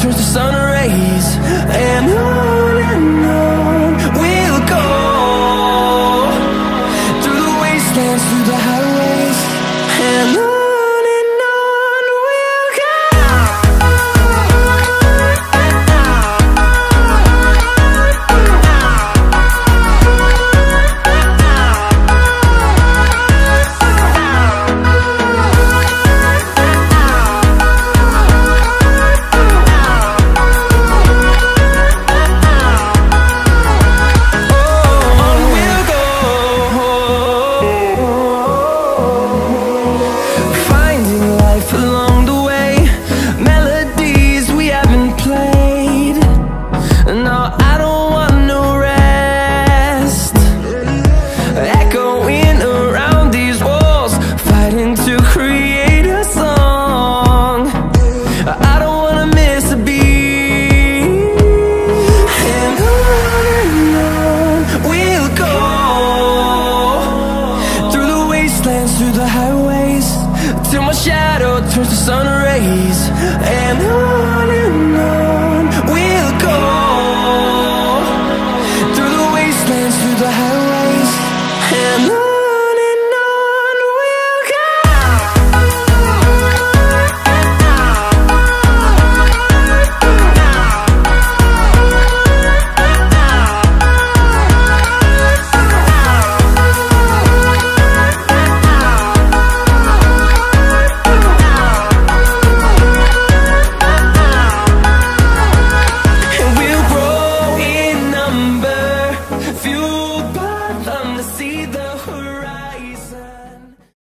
turns to sun rays. And and